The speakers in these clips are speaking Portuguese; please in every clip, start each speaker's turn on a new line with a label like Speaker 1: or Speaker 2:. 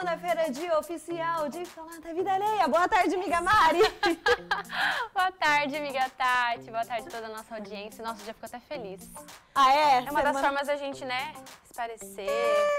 Speaker 1: segunda-feira, dia oficial de falar da vida alheia. Boa tarde, amiga Mari.
Speaker 2: Boa tarde, amiga Tati. Boa tarde a toda a nossa audiência. Nossa, já ficou até feliz.
Speaker 1: ah, é?
Speaker 2: É uma das
Speaker 1: Semana-
Speaker 2: formas da gente, né, esparecer,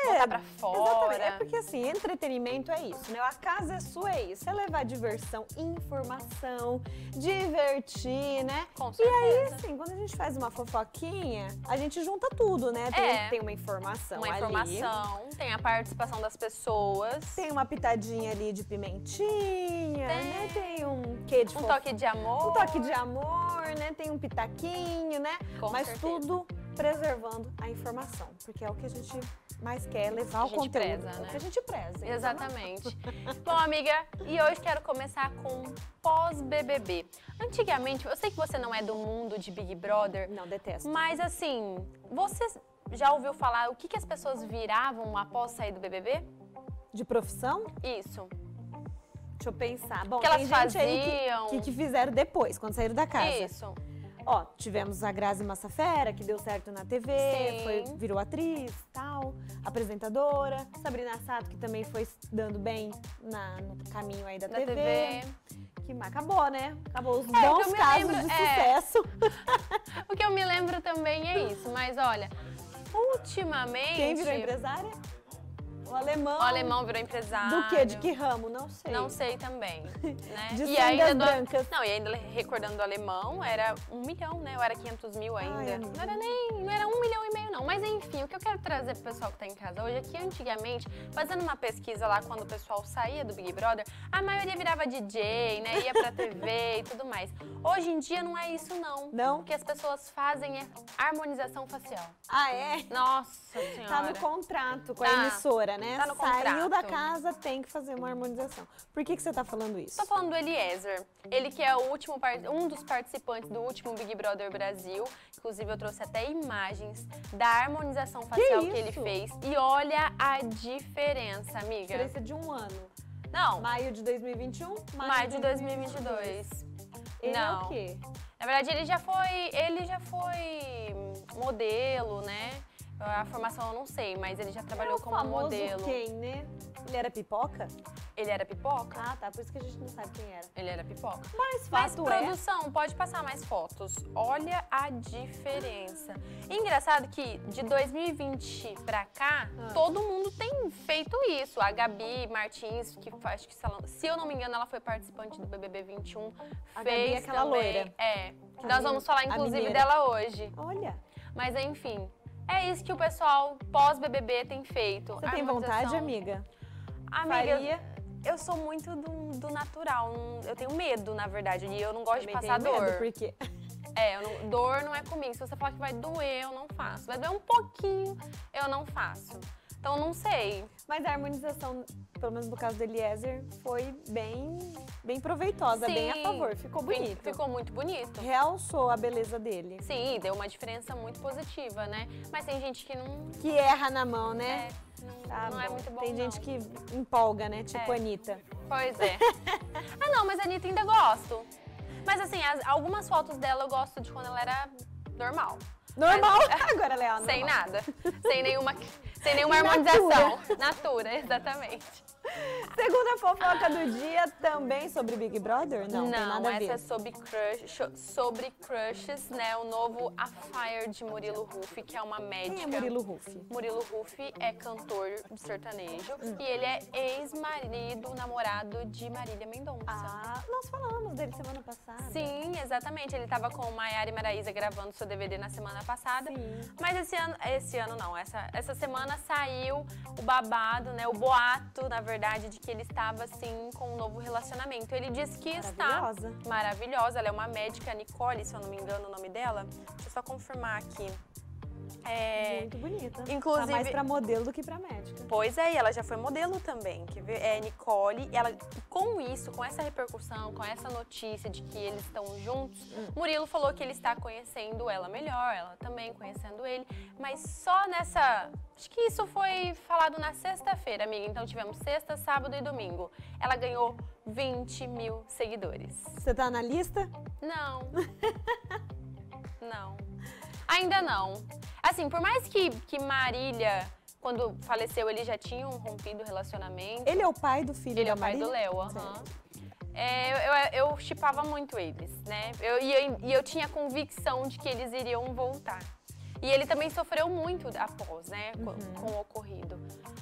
Speaker 2: botar pra fora.
Speaker 1: Exatamente. É porque assim, entretenimento é isso, né? A casa é sua, é isso. É levar diversão, informação, divertir, né?
Speaker 2: Com
Speaker 1: E aí, assim, quando a gente faz uma fofoquinha, a gente junta tudo, né? Tem,
Speaker 2: É.
Speaker 1: tem uma informação
Speaker 2: Uma
Speaker 1: ali.
Speaker 2: informação, tem a participação das pessoas,
Speaker 1: Tem uma pitadinha ali de pimentinha, né? Tem um quê de
Speaker 2: um toque de amor.
Speaker 1: Um toque de amor, né? Tem um pitaquinho, né?
Speaker 2: Com
Speaker 1: Mas
Speaker 2: certeza.
Speaker 1: tudo preservando a informação. Porque é o que a gente mais quer, levar
Speaker 2: A
Speaker 1: o
Speaker 2: gente
Speaker 1: conteúdo.
Speaker 2: preza,
Speaker 1: É o
Speaker 2: né?
Speaker 1: que a gente preza.
Speaker 2: Exatamente. Bom, amiga, e hoje quero começar com pós-BBB. Antigamente, eu sei que você não é do mundo de Big Brother,
Speaker 1: Não, detesto.
Speaker 2: mas assim, você já ouviu falar o que, que as pessoas viravam após sair do BBB?
Speaker 1: De profissão?
Speaker 2: Isso.
Speaker 1: Deixa eu pensar. Bom,
Speaker 2: Que elas
Speaker 1: tem gente aí
Speaker 2: faziam.
Speaker 1: que, que, que fizeram depois, quando saíram da casa.
Speaker 2: Isso.
Speaker 1: Ó, tivemos a Grazi Massafera, que deu certo na TV,
Speaker 2: Sim.
Speaker 1: foi, virou atriz, tal, apresentadora. Sabrina Sato, que também foi dando bem na- no caminho aí da
Speaker 2: Da
Speaker 1: TV.
Speaker 2: TV.
Speaker 1: Que acabou, né? Acabou os
Speaker 2: É,
Speaker 1: bons casos
Speaker 2: lembro-
Speaker 1: de
Speaker 2: é.
Speaker 1: sucesso.
Speaker 2: O que eu me lembro também é isso, mas olha, ultimamente.
Speaker 1: Quem virou empresária? O alemão.
Speaker 2: O alemão virou empresário.
Speaker 1: Do quê? De que ramo? Não sei.
Speaker 2: Não sei também, né?
Speaker 1: De
Speaker 2: e ainda do-
Speaker 1: brancas.
Speaker 2: Não, e ainda recordando do alemão, era um milhão, né? Ou era 500 mil ainda.
Speaker 1: Ai,
Speaker 2: não era nem, não era um milhão e meio não. Mas enfim, o que eu quero trazer pro pessoal que tá em casa hoje é que antigamente, fazendo uma pesquisa lá quando o pessoal saía do Big Brother, a maioria virava DJ, né? Ia pra TV e tudo mais. Hoje em dia não é isso não.
Speaker 1: Não?
Speaker 2: O que as pessoas fazem é harmonização facial.
Speaker 1: Ah, é?
Speaker 2: Nossa senhora.
Speaker 1: Tá no contrato com a
Speaker 2: Tá.
Speaker 1: emissora, né?
Speaker 2: Tá no
Speaker 1: Saiu da
Speaker 2: contrato.
Speaker 1: casa, tem que fazer uma harmonização. Por que, que você tá falando isso?
Speaker 2: Tô falando do Eliezer. Ele que é o último um dos participantes do último Big Brother Brasil. Inclusive, eu trouxe até imagens da harmonização facial que, ele
Speaker 1: isso?
Speaker 2: fez. E olha a diferença, amiga.
Speaker 1: Diferença de um ano.
Speaker 2: Não,
Speaker 1: Maio de 2021,
Speaker 2: maio de 2022.
Speaker 1: Ele é
Speaker 2: Não.
Speaker 1: o quê?
Speaker 2: Na verdade, ele já foi, ele já foi modelo, né? A formação eu não sei, mas ele já trabalhou
Speaker 1: o
Speaker 2: como
Speaker 1: famoso
Speaker 2: modelo.
Speaker 1: quem, né? Ele era pipoca?
Speaker 2: Ele era pipoca?
Speaker 1: Ah, tá. Por isso que a gente não sabe quem era.
Speaker 2: Ele era pipoca.
Speaker 1: Mas
Speaker 2: Mas
Speaker 1: fato é...
Speaker 2: produção, pode passar mais fotos. Olha a diferença. Engraçado que de 2020 pra cá,
Speaker 1: Ah.
Speaker 2: todo mundo tem feito isso. A Gabi Martins, que faz que se eu não me engano, ela foi participante do BBB 21,
Speaker 1: A Gabi é
Speaker 2: fez
Speaker 1: aquela
Speaker 2: também.
Speaker 1: loira.
Speaker 2: É. Que nós vamos falar inclusive dela hoje.
Speaker 1: Olha,
Speaker 2: Mas enfim, é isso que o pessoal pós BBB tem feito.
Speaker 1: você tem vontade, amiga?
Speaker 2: Amiga,
Speaker 1: Faria?
Speaker 2: eu sou muito do, do natural. Eu tenho medo, na verdade, e eu não gosto
Speaker 1: Também
Speaker 2: de passar
Speaker 1: tenho
Speaker 2: dor.
Speaker 1: medo, porque...
Speaker 2: É, eu não- dor não é comigo. Se você falar que vai doer, eu não faço. Vai doer um pouquinho, eu não faço. Então, não sei.
Speaker 1: Mas a harmonização, pelo menos no caso do Eliezer, foi bem, bem proveitosa, bem a
Speaker 2: Sim,
Speaker 1: favor. Ficou
Speaker 2: fi-
Speaker 1: bonito.
Speaker 2: Ficou muito bonito.
Speaker 1: Realçou a beleza dele.
Speaker 2: Sim, deu uma diferença muito positiva, né? Mas tem gente que não,
Speaker 1: Que erra na mão, né?
Speaker 2: é, não,
Speaker 1: Tá
Speaker 2: não é muito bom,
Speaker 1: Tem
Speaker 2: não.
Speaker 1: gente que empolga, né? Tipo
Speaker 2: É.
Speaker 1: a Anitta.
Speaker 2: Pois é. ah, não, mas a Anitta ainda gosto. Mas assim, as- algumas fotos dela eu gosto de quando ela era normal.
Speaker 1: Normal. Agora ela é a
Speaker 2: Sem
Speaker 1: normal.
Speaker 2: nada. Sem nenhuma, sem nenhuma harmonização. Natura, exatamente.
Speaker 1: Segunda fofoca do dia também sobre Big Brother? Não, tem nada a ver.
Speaker 2: essa é sobre, crush, sobre crushes, né? O novo A Fire de Murilo Ruff, que é uma médica.
Speaker 1: Quem é Murilo Ruff?
Speaker 2: Murilo é cantor sertanejo
Speaker 1: Hum.
Speaker 2: e ele é ex-marido, namorado de Marília Mendonça.
Speaker 1: Ah, nós falamos dele semana passada.
Speaker 2: Sim, exatamente. Ele tava com Maiara e Maraísa gravando seu DVD na semana passada.
Speaker 1: Sim.
Speaker 2: Mas esse ano, esse ano não, essa, essa semana saiu o babado, né? O boato, na verdade, de que ele estava assim com um novo relacionamento. Ele disse que está
Speaker 1: Maravilhosa.
Speaker 2: maravilhosa. Ela é uma médica, Nicole, se eu não me engano o nome dela. Deixa eu só confirmar aqui. É,
Speaker 1: Muito bonita.
Speaker 2: inclusive-
Speaker 1: Tá mais pra modelo do que pra médica.
Speaker 2: Pois é, e ela já foi modelo também, que é Nicole. e Ela, com isso, com essa repercussão, com essa notícia de que eles estão juntos, Murilo falou que ele está conhecendo ela melhor, ela também conhecendo ele. Mas só nessa. Acho que isso foi falado na sexta-feira, amiga. Então tivemos sexta, sábado e domingo. Ela ganhou 20 mil seguidores.
Speaker 1: Você tá na lista?
Speaker 2: Não. não. Ainda não. Assim, por mais que, que Marília, quando faleceu, ele já tinha um rompido relacionamento.
Speaker 1: Ele é o pai do filho
Speaker 2: Ele é o pai do
Speaker 1: Marília?
Speaker 2: Léo, aham. É, eu, chipava muito eles, né? Eu, e, eu, e eu tinha convicção de que eles iriam voltar. E ele também sofreu muito após, né? com- Com, o ocorrido.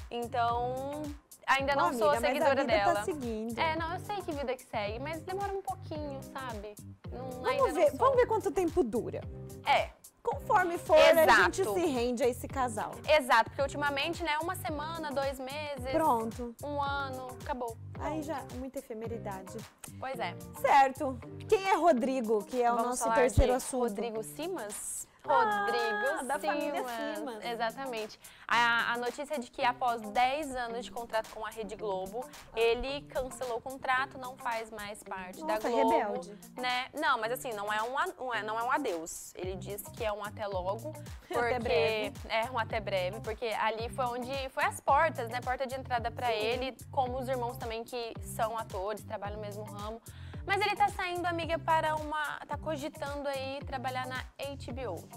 Speaker 2: Então, ainda não
Speaker 1: Uhum. Ô,
Speaker 2: sou
Speaker 1: amiga,
Speaker 2: seguidora
Speaker 1: mas a vida
Speaker 2: dela.
Speaker 1: tá seguindo.
Speaker 2: É, não, eu sei que vida que segue, mas demora um pouquinho, sabe? Não, ainda
Speaker 1: Vamos ver, vamos ver quanto tempo dura.
Speaker 2: É,
Speaker 1: Conforme for, a gente
Speaker 2: Exato.
Speaker 1: se rende a esse casal.
Speaker 2: exato, porque ultimamente, né, uma semana, dois meses,
Speaker 1: Pronto.
Speaker 2: um ano, acabou.
Speaker 1: Aí já, muita efemeridade.
Speaker 2: Pois é.
Speaker 1: Certo. Quem é Rodrigo, que é o
Speaker 2: Vamos
Speaker 1: nosso
Speaker 2: falar
Speaker 1: terceiro assunto?
Speaker 2: Rodrigo Simas?
Speaker 1: Ah,
Speaker 2: Rodrigo
Speaker 1: da família
Speaker 2: Simas. Exatamente. A, a notícia é de que após 10 anos de contrato com a Rede Globo, ele cancelou o contrato, não faz mais parte da
Speaker 1: Nossa,
Speaker 2: Globo.
Speaker 1: rebelde.
Speaker 2: Né? Não, mas assim, não é, um, é- não é um adeus. Ele disse que é um até logo, porque
Speaker 1: breve.
Speaker 2: é um até breve, porque ali foi onde foi as portas, né? Porta de entrada pra ele, como os irmãos também que são atores, trabalham no mesmo ramo. Mas ele tá saindo, amiga, para uma. tá cogitando aí trabalhar na HBO.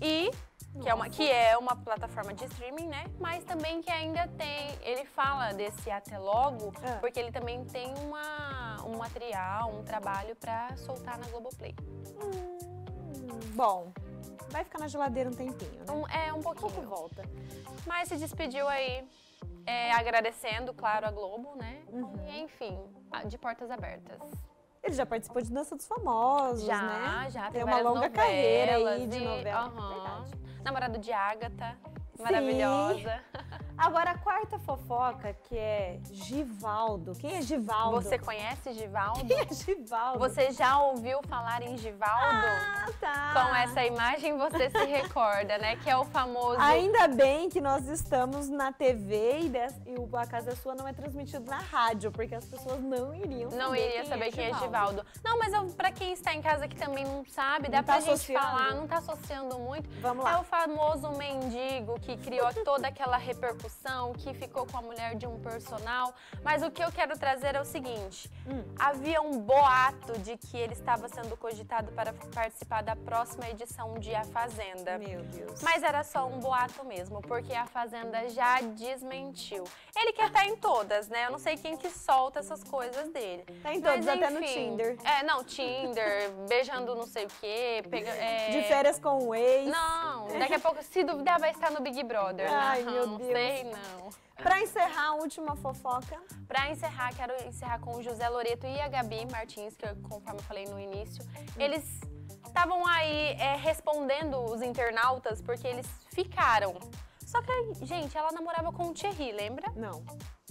Speaker 2: E. Que é, uma, que é uma plataforma de streaming, né? Mas também que ainda tem. Ele fala desse até logo,
Speaker 1: Ah.
Speaker 2: porque ele também tem uma, um material, um trabalho pra soltar na Globoplay.
Speaker 1: Hum, bom, vai ficar na geladeira um tempinho, né?
Speaker 2: Um, é um
Speaker 1: pouco
Speaker 2: pouquinho.
Speaker 1: volta.
Speaker 2: Mas se despediu aí, é, agradecendo, claro, a Globo, né?
Speaker 1: Uhum.
Speaker 2: E, enfim, de portas abertas.
Speaker 1: Ele já participou de Dança dos Famosos,
Speaker 2: Já,
Speaker 1: né?
Speaker 2: já.
Speaker 1: Tem uma longa carreira aí de novela. Verdade.
Speaker 2: Namorado de
Speaker 1: Sim.
Speaker 2: maravilhosa.
Speaker 1: Agora, a quarta fofoca, que é Givaldo. Quem é Givaldo?
Speaker 2: Você conhece Givaldo?
Speaker 1: Quem é Givaldo?
Speaker 2: Você já ouviu falar em Givaldo?
Speaker 1: Ah, tá.
Speaker 2: Com essa imagem você se recorda, né? Que é o famoso.
Speaker 1: Ainda bem que nós estamos na TV e, des- e o A Casa é Sua não é transmitido na rádio, porque as pessoas não iriam
Speaker 2: Não
Speaker 1: saber
Speaker 2: iria
Speaker 1: quem
Speaker 2: saber
Speaker 1: é
Speaker 2: quem é Givaldo. Não, mas eu, pra quem está em casa que também não sabe, dá
Speaker 1: Não
Speaker 2: pra
Speaker 1: tá
Speaker 2: gente
Speaker 1: associando?
Speaker 2: falar, não tá associando muito.
Speaker 1: Vamos
Speaker 2: É
Speaker 1: lá.
Speaker 2: o famoso mendigo que criou toda aquela repercussão, que ficou com a mulher de um personal. Mas o que eu quero trazer é o seguinte:
Speaker 1: Hum.
Speaker 2: havia um boato de que ele estava sendo cogitado para participar da próxima edição de A Fazenda.
Speaker 1: Meu Deus.
Speaker 2: Mas era só um boato mesmo, porque a Fazenda já desmentiu. Ele quer estar em todas, né? Eu não sei quem que solta essas coisas dele.
Speaker 1: Tá em todos,
Speaker 2: Mas,
Speaker 1: até no. Tinder.
Speaker 2: É, não, Tinder, beijando não sei o quê, pega, é...
Speaker 1: De férias com o ex.
Speaker 2: Não, daqui a pouco, se duvidar, vai estar no Big Brother.
Speaker 1: Ai,
Speaker 2: não,
Speaker 1: meu
Speaker 2: não
Speaker 1: Deus.
Speaker 2: sei, não.
Speaker 1: Pra encerrar a última fofoca.
Speaker 2: Pra encerrar, quero encerrar com o José Loreto e a Gabi Martins, que eu, conforme eu falei no início, eles estavam aí é, respondendo os internautas porque eles ficaram. Só que, gente, ela namorava com o Thierry, lembra?
Speaker 1: Não.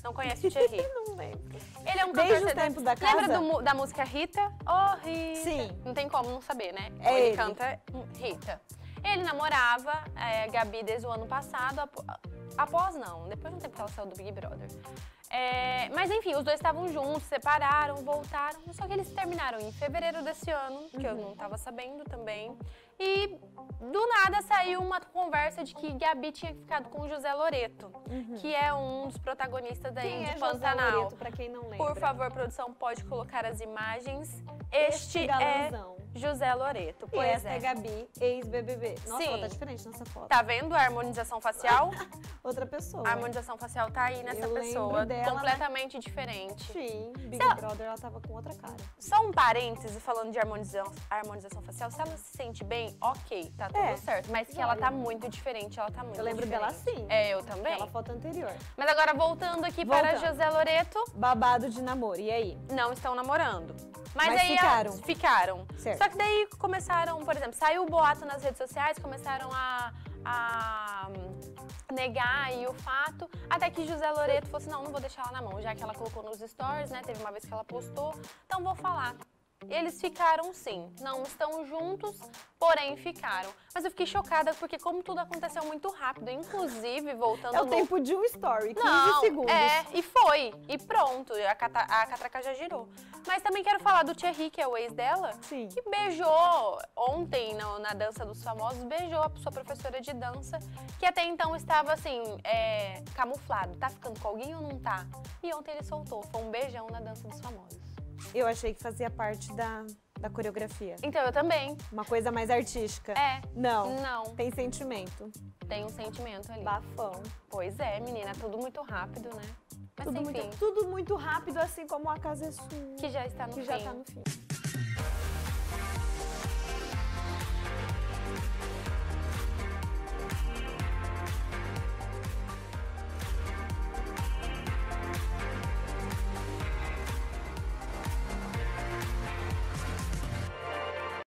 Speaker 2: Não conhece o Thierry?
Speaker 1: não lembro.
Speaker 2: Ele é um
Speaker 1: Desde
Speaker 2: cantor
Speaker 1: os
Speaker 2: CD.
Speaker 1: tempos da
Speaker 2: Lembra
Speaker 1: casa?
Speaker 2: do mu- da música Rita? Oh, Rita.
Speaker 1: Sim.
Speaker 2: Não tem como não saber, né?
Speaker 1: É
Speaker 2: ele,
Speaker 1: ele.
Speaker 2: canta Rita. Ele namorava é, Gabi desde o ano passado. apo- Após não, depois de um tempo que ela saiu do Big Brother. É, mas enfim, os dois estavam juntos, separaram, voltaram. Só que eles terminaram em fevereiro desse ano, que eu
Speaker 1: Uhum.
Speaker 2: não tava sabendo também. E do nada saiu uma conversa de que Gabi tinha ficado com o José Loreto, que é um dos protagonistas daí
Speaker 1: Quem é José
Speaker 2: Pantanal.
Speaker 1: Loreto, pra quem não lembra?
Speaker 2: Por favor, produção, pode colocar as imagens.
Speaker 1: Este
Speaker 2: Este, é. José Loreto.
Speaker 1: E
Speaker 2: Pois
Speaker 1: essa é
Speaker 2: é.
Speaker 1: Gabi, ex-BBB. Nossa,
Speaker 2: Sim.
Speaker 1: ela tá diferente nessa foto.
Speaker 2: Tá vendo a harmonização facial?
Speaker 1: Outra pessoa.
Speaker 2: A harmonização facial tá aí nessa
Speaker 1: Eu
Speaker 2: pessoa.
Speaker 1: dela, né?
Speaker 2: completamente diferente.
Speaker 1: Sim, Big Brother, ela tava com outra cara.
Speaker 2: Só um parêntese falando de harmonização, harmonização facial. Se ela se sente bem, ok, tá tudo
Speaker 1: É,
Speaker 2: certo. Mas que ela tá muito diferente, ela tá muito
Speaker 1: Eu lembro
Speaker 2: diferente.
Speaker 1: dela assim.
Speaker 2: É, eu também.
Speaker 1: Aquela foto anterior.
Speaker 2: Mas agora voltando aqui para
Speaker 1: Voltando.
Speaker 2: José Loreto,
Speaker 1: Babado de namoro. E aí?
Speaker 2: não estão namorando. Mas,
Speaker 1: Mas
Speaker 2: aí
Speaker 1: ficaram.
Speaker 2: elas ficaram.
Speaker 1: Certo.
Speaker 2: Só que daí começaram, por exemplo, saiu o boato nas redes sociais, começaram a, a negar aí o fato, até que José Loreto falou assim, não, não vou deixar ela na mão, já que ela colocou nos stories, né? Teve uma vez que ela postou, então vou falar. Eles ficaram sim. Não estão juntos, porém ficaram. Mas eu fiquei chocada porque como tudo aconteceu muito rápido, inclusive voltando
Speaker 1: É o
Speaker 2: no
Speaker 1: tempo de um story, 15
Speaker 2: não,
Speaker 1: segundos.
Speaker 2: É, e foi. E pronto, a, cata- a catraca já girou. Mas também quero falar do Thierry, que é o ex dela,
Speaker 1: Sim.
Speaker 2: que beijou ontem no- na Dança dos Famosos, beijou a sua professora de dança, que até então estava assim, é, camuflado. Tá ficando com alguém ou não tá? E ontem ele soltou. Foi um beijão na Dança dos Famosos.
Speaker 1: Eu achei que fazia parte da, da coreografia.
Speaker 2: Então eu também.
Speaker 1: Uma coisa mais artística.
Speaker 2: É.
Speaker 1: Não.
Speaker 2: Não,
Speaker 1: Tem sentimento.
Speaker 2: tem um sentimento ali.
Speaker 1: Bafão.
Speaker 2: Pois é, menina, tudo muito rápido, né? Mas
Speaker 1: Tudo
Speaker 2: enfim,
Speaker 1: muito, tudo muito rápido, assim como a casa é sua.
Speaker 2: que já está no
Speaker 1: que
Speaker 2: fim.
Speaker 1: já tá no fim.